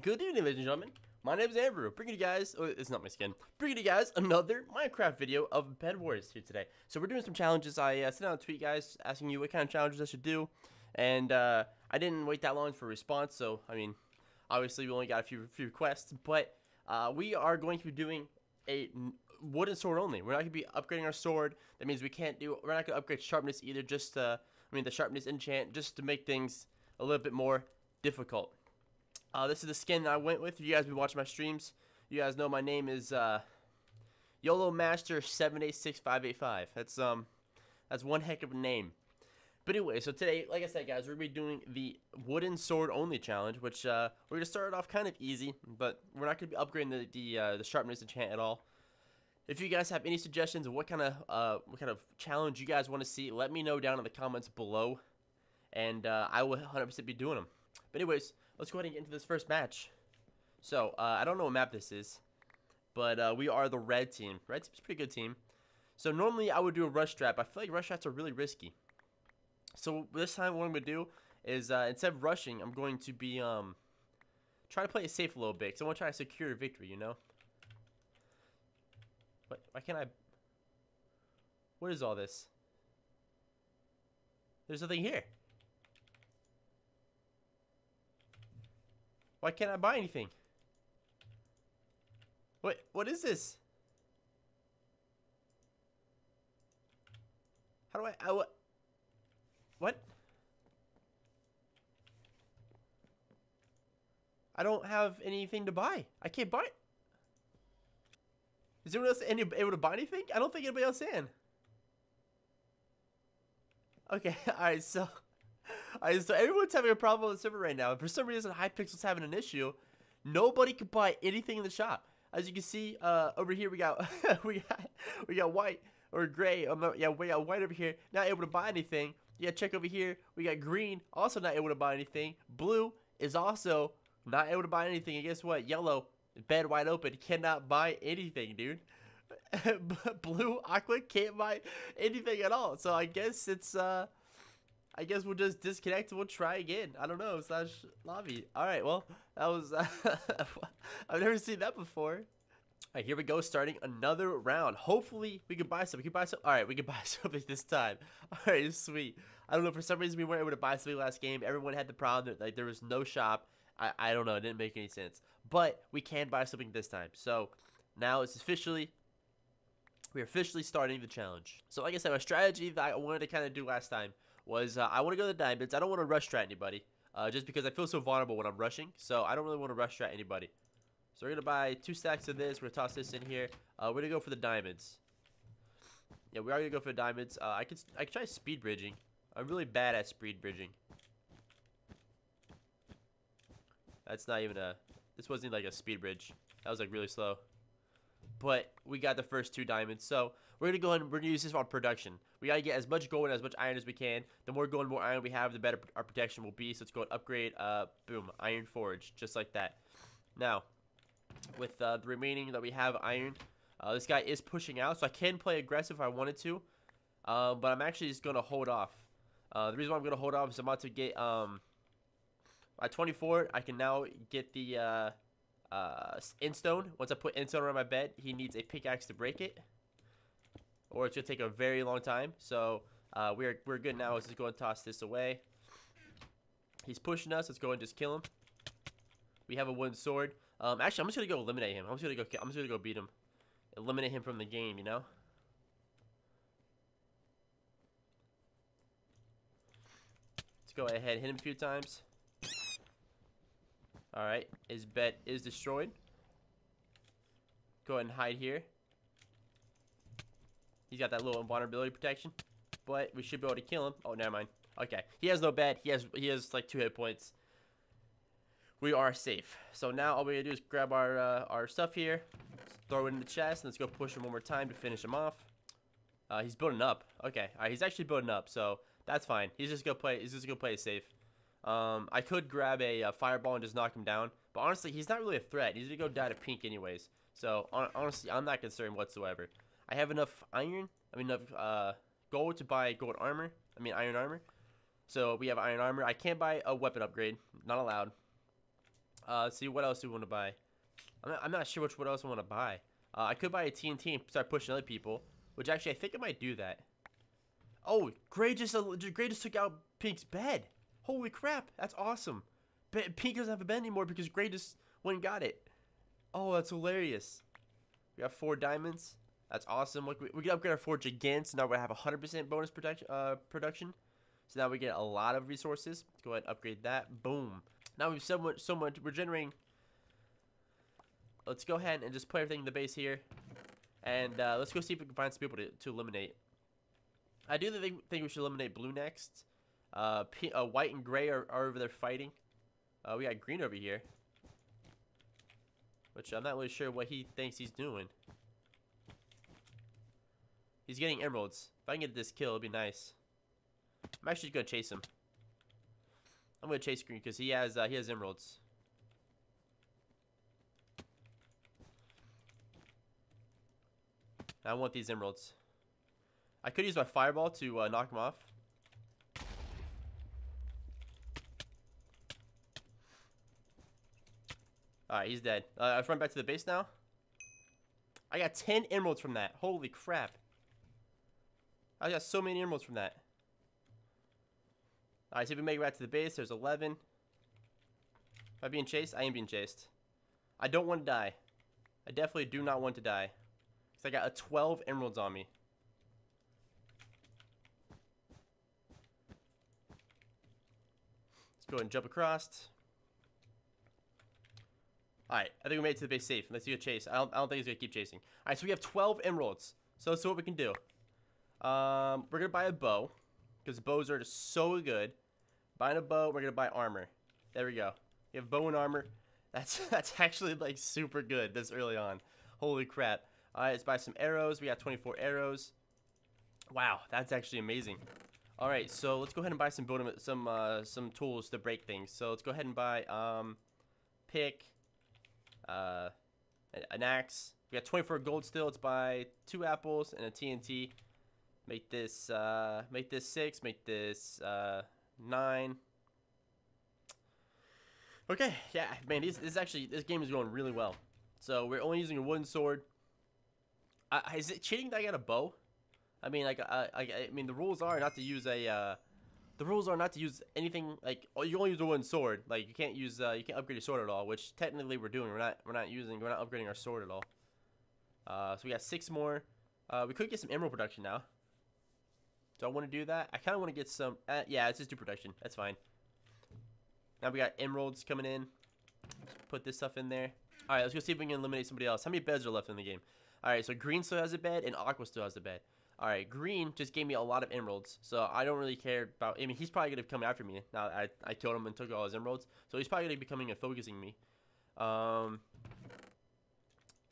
Good evening, ladies and gentlemen. My name is Ambrew, bringing you guys, oh, it's not my skin, bringing you guys another Minecraft video of Bed Wars here today. So we're doing some challenges. I uh, sent out a tweet, guys, asking you what kind of challenges I should do. And uh, I didn't wait that long for a response, so, I mean, obviously we only got a few, few requests. But uh, we are going to be doing a wooden sword only. We're not going to be upgrading our sword. That means we can't do, we're not going to upgrade sharpness either, just, uh, I mean, the sharpness enchant, just to make things a little bit more difficult. Uh, this is the skin that I went with. If you guys been watching my streams, you guys know my name is uh, YOLO Master seven eight six five eight five. That's um, that's one heck of a name. But anyway, so today, like I said, guys, we're gonna be doing the wooden sword only challenge, which uh, we're gonna start it off kind of easy, but we're not gonna be upgrading the the, uh, the sharpness enchant at all. If you guys have any suggestions of what kind of uh, what kind of challenge you guys want to see, let me know down in the comments below, and uh, I will 100% be doing them. But anyways, let's go ahead and get into this first match. So, uh, I don't know what map this is, but uh, we are the red team. Red team's a pretty good team. So normally I would do a rush trap. I feel like rush traps are really risky. So this time what I'm going to do is uh, instead of rushing, I'm going to be um, trying to play it safe a little bit. Because I want to try to secure a victory, you know? What? Why can't I... What is all this? There's nothing here. Why can't I buy anything? What? What is this? How do I, I what? What? I don't have anything to buy. I can't buy. Is anyone else any, able to buy anything? I don't think anybody else can. Okay, alright, so Alright, so everyone's having a problem with the server right now. And For some reason, Hypixel's having an issue. Nobody can buy anything in the shop. As you can see, uh, over here we got we got we got white or gray. Um, yeah, we got white over here, not able to buy anything. Yeah, check over here. We got green, also not able to buy anything. Blue is also not able to buy anything. And guess what? Yellow, bed wide open, cannot buy anything, dude. Blue, aqua can't buy anything at all. So I guess it's uh I guess we'll just disconnect and we'll try again. I don't know, slash lobby. Alright, well, that was, I've never seen that before. Alright, here we go, starting another round. Hopefully, we can buy some. We can buy some. Alright, we can buy something this time. Alright, sweet. I don't know, for some reason we weren't able to buy something last game. Everyone had the problem that like, there was no shop. I, I don't know, it didn't make any sense. But we can buy something this time. So, now it's officially we're officially starting the challenge. So like I said, my strategy that I wanted to kind of do last time was uh, I want to go to the diamonds. I don't want to rush strat anybody. Uh, just because I feel so vulnerable when I'm rushing. So I don't really want to rush strat anybody. So we're going to buy two stacks of this. We're going to toss this in here. Uh, we're going to go for the diamonds. Yeah, we are going to go for the diamonds. Uh, I can, I could try speed bridging. I'm really bad at speed bridging. That's not even a... This wasn't like a speed bridge. That was like really slow. But we got the first two diamonds. So we're going to go ahead and we're going to use this on production. We got to get as much gold and as much iron as we can. The more gold and more iron we have, the better our protection will be. So let's go and upgrade, uh, boom, iron forge, just like that. Now, with uh, the remaining that we have iron, uh, this guy is pushing out. So I can play aggressive if I wanted to. Um, but I'm actually just going to hold off. Uh, the reason why I'm going to hold off is I'm about to get, um, at 24, I can now get the, uh, Endstone. Once I put Endstone around my bed, he needs a pickaxe to break it. Or it's to take a very long time. So uh, we're, we're good now. Let's just go and toss this away. He's pushing us. Let's go and just kill him. We have a wooden sword. Um, actually, I'm just going to go eliminate him. I'm just to go I'm just to go beat him. Eliminate him from the game, you know? Let's go ahead hit him a few times. Alright, his bet is destroyed. Go ahead and hide here. He's got that little invulnerability protection. But we should be able to kill him. Oh, never mind. Okay. He has no bet. He has he has like two hit points. We are safe. So now all we gotta do is grab our uh, our stuff here, throw it in the chest, and let's go push him one more time to finish him off. Uh, he's building up. Okay. Alright, he's actually building up, so that's fine. He's just gonna play he's just gonna play safe. Um, I could grab a, a, uh, fireball and just knock him down. But honestly, he's not really a threat. He's to go die to pink anyways. So, on, honestly, I'm not concerned whatsoever. I have enough iron, I mean, enough uh, gold to buy gold armor. I mean, iron armor. So, we have iron armor. I can't buy a weapon upgrade. Not allowed. Uh, see what else do we want to buy. I'm not, I'm not sure which what else I want to buy. Uh, I could buy a TNT and start pushing other people, which actually I think I might do that. Oh, Gray just uh, Gray just took out Pink's bed. Holy crap, that's awesome. But Pink doesn't have a bed anymore because went and got it. Oh, that's hilarious. We got four diamonds. That's awesome. Look, we, we can upgrade our four giants. Now we have 100% bonus production. Uh, production. So now we get a lot of resources. Let's go ahead and upgrade that. Boom. Now we've so much, so much. We're generating. Let's go ahead and just put everything in the base here. And uh, let's go see if we can find some people to, to eliminate. I do think, think we should eliminate blue next. Uh, P uh, white and gray are, are over there fighting. Uh, we got green over here. Which I'm not really sure what he thinks he's doing. He's getting emeralds. If I can get this kill, it'd be nice. I'm actually gonna chase him. I'm gonna chase green because he has uh, he has emeralds. I want these emeralds. I could use my fireball to uh, knock him off. Alright, he's dead. Uh, I've run back to the base now. I got 10 emeralds from that. Holy crap. I got so many emeralds from that. Alright, so if we make it back to the base, there's 11. Am I being chased? I am being chased. I don't want to die. I definitely do not want to die. Because I got a 12 emeralds on me. Let's go ahead and jump across. Alright, I think we made it to the base safe. Let's do a chase. I don't, I don't think he's going to keep chasing. Alright, so we have 12 emeralds. So let's see what we can do. Um, we're going to buy a bow. Because bows are just so good. Buying a bow, we're going to buy armor. There we go. We have bow and armor. That's that's actually like super good this early on. Holy crap. Alright, let's buy some arrows. We got 24 arrows. Wow, that's actually amazing. Alright, so let's go ahead and buy some building some uh, some tools to break things. So let's go ahead and buy um pick, uh, an axe. We got 24 gold still. Let's buy two apples and a TNT. Make this, uh, make this six. Make this, uh, nine. Okay, yeah, man, this, this is actually, this game is going really well. So we're only using a wooden sword. Uh, is it cheating that I got a bow? I mean, like, I, I, I mean, the rules are not to use a, uh, the rules are not to use anything like oh, you only use a wooden sword. Like you can't use uh, you can't upgrade your sword at all, which technically we're doing. We're not we're not using we're not upgrading our sword at all. Uh, so we got six more. Uh, we could get some emerald production now. Do I want to do that? I kind of want to get some. Uh, yeah, let's just do production. That's fine. Now we got emeralds coming in. Put this stuff in there. All right, let's go see if we can eliminate somebody else. How many beds are left in the game? All right, so green still has a bed and aqua still has a bed. Alright, green just gave me a lot of emeralds, so I don't really care about... I mean, he's probably to come after me. Now, I, I killed him and took all his emeralds, so he's probably to be coming and focusing me. Um,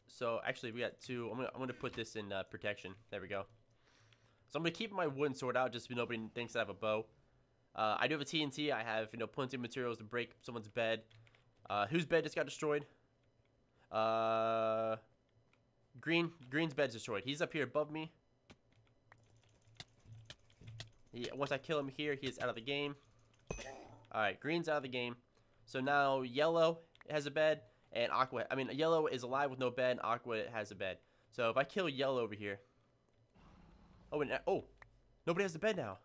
so, actually, we got two... I'm to I'm gonna put this in uh, protection. There we go. So, I'm to keep my wooden sword out just so nobody thinks I have a bow. Uh, I do have a TNT. I have, you know, plenty of materials to break someone's bed. Uh, whose bed just got destroyed? Uh, Green. Green's bed's destroyed. He's up here above me. He, once I kill him here, he is out of the game. Alright, green's out of the game. So now yellow has a bed, and aqua... I mean, yellow is alive with no bed, and aqua has a bed. So if I kill yellow over here... Oh, and... Oh! Nobody has the bed now.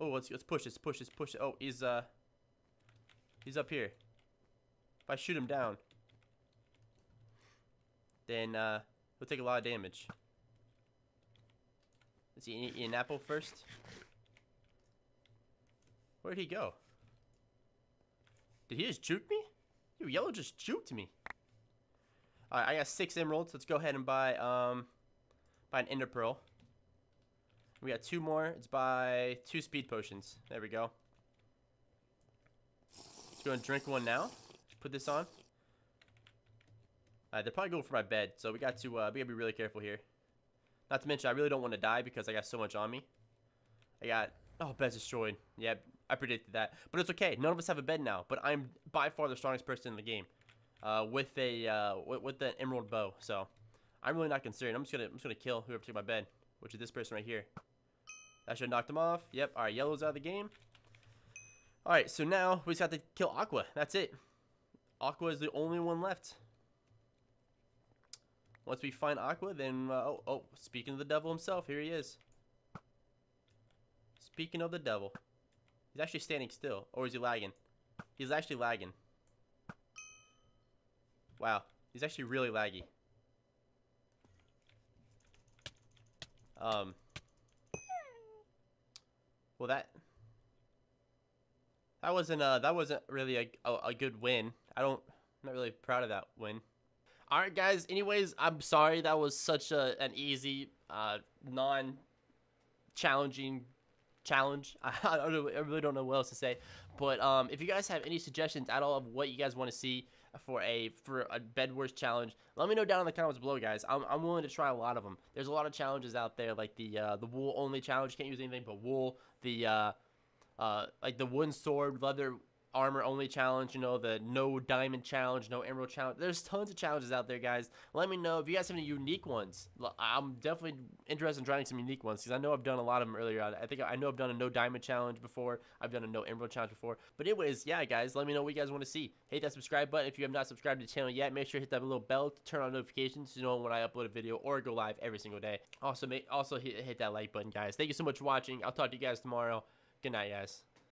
Oh, let's, let's push this, push this, push it. Oh, he's, uh... He's up here. If I shoot him down, then, uh, he'll take a lot of damage. Is he eat an apple first? Where'd he go? Did he just juke me? Yo, yellow just juked me. Alright, I got six emeralds. Let's go ahead and buy um buy an ender pearl. We got two more. It's buy two speed potions. There we go. Let's go and drink one now. Put this on. Alright, they're probably going for my bed, so we got to uh, we gotta be really careful here. Not to mention, I really don't want to die because I got so much on me. I got... Oh, bed's destroyed. Yeah, I predicted that. But it's okay. None of us have a bed now. But I'm by far the strongest person in the game. Uh, with a uh, with, with the emerald bow. So, I'm really not concerned. I'm just gonna I'm just gonna kill whoever took my bed, which is this person right here. That should have knocked him off. Yep. All right, yellow's out of the game. All right, so now we just have to kill Aqua. That's it. Aqua is the only one left. Once we find Aqua, then uh, oh oh, speaking of the devil himself, here he is. Speaking of the devil, he's actually standing still, or is he lagging? He's actually lagging. Wow, he's actually really laggy. Um. Well, that that wasn't uh that wasn't really a, a, a good win. I don't I'm not really proud of that win. All right, guys. Anyways, I'm sorry that was such a an easy, uh, non challenging challenge. I, don't know. I really don't know what else to say. But um, if you guys have any suggestions at all of what you guys want to see for a for a bed wars challenge, let me know down in the comments below, guys. I'm, I'm willing to try a lot of them. There's a lot of challenges out there, like the uh, the wool only challenge. Can't use anything but wool. The uh, uh, like the wooden sword, leather armor only challenge, you know, the no diamond challenge, no emerald challenge. There's tons of challenges out there, guys. Let me know if you guys have any unique ones. I'm definitely interested in trying some unique ones because I know I've done a lot of them earlier. I think I know I've done a no diamond challenge before. I've done a no emerald challenge before. But anyways, yeah, guys, let me know what you guys want to see. Hit that subscribe button if you have not subscribed to the channel yet. Make sure to hit that little bell to turn on notifications to know when I upload a video or go live every single day. Also, also hit, hit that like button, guys. Thank you so much for watching. I'll talk to you guys tomorrow. Good night, guys.